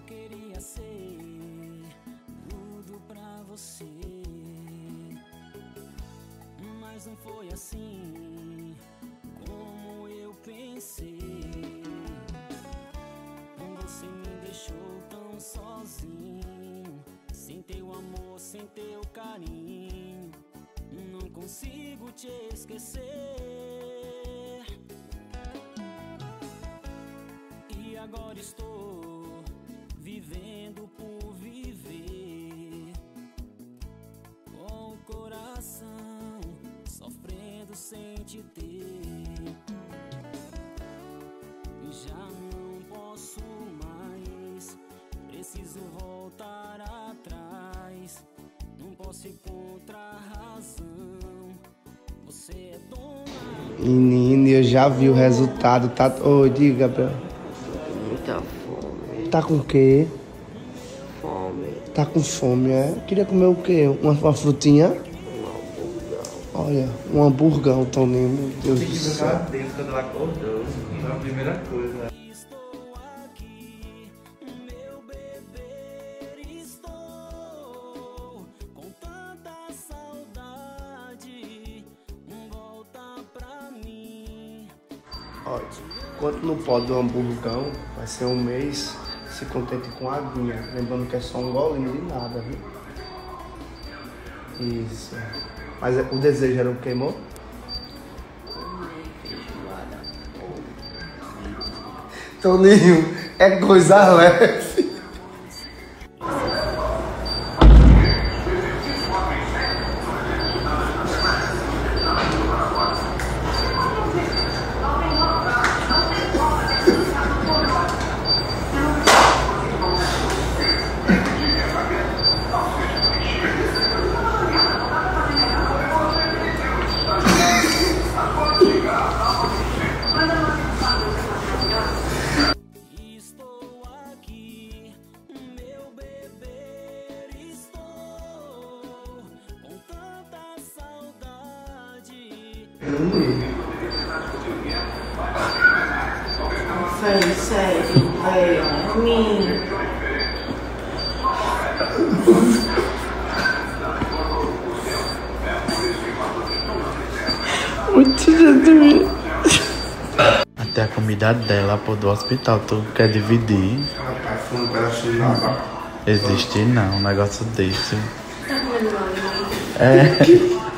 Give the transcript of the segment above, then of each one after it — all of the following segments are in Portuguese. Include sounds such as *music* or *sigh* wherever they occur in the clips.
Eu queria ser tudo pra você, mas não foi assim como eu pensei. Você me deixou tão sozinho, sem teu amor, sem teu carinho. Não consigo te esquecer. E agora estou sem te ter. Já não posso mais, preciso voltar atrás. Não posso encontrar razão. Você é dona. Menino, eu já vi o resultado. Tá... Ô, diga, Gabriel. Muita fome, Tá com o quê? fome, Tá com fome, é? Queria comer o quê? Uma, uma frutinha? Hambúrguer. Olha, um hamburgão, Toninho. Meu Deus do céu. dentro quando ela acordou. Foi a primeira coisa. Estou aqui, meu bebê, estou com tanta saudade. Volta pra mim. Olha, enquanto não pode o hamburgão, vai ser um mês, se contente com a aguinha. Lembrando que é só um golinho de nada, viu? Isso. Mas o desejo era o que, amor? Toninho, é coisa leve. Saudade. Sério, sério, velho, mim. Muito gente. Até a comida dela, pô, do hospital, tu quer dividir? Rapaz, foi um pedaço de nada. Existe não, um negócio desse. Tá mim? É. *laughs*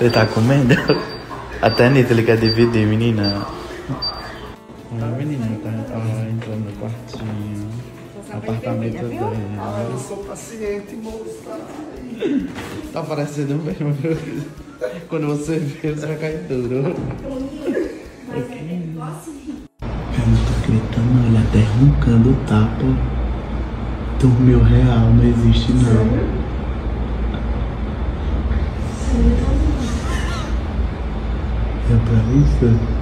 Ele tá comendo? Até nisso ele quer dividir, menina. Olha a menina, tá ó, entrando no quartinho. Apartamento dela. Eu sou paciente, moça. Tá parecendo mesmo, viu? Quando você vê, você vai cair duro. Eu não tô acreditando, ele até roncando tá, pô. Dormiu real, não existe não. É pra isso?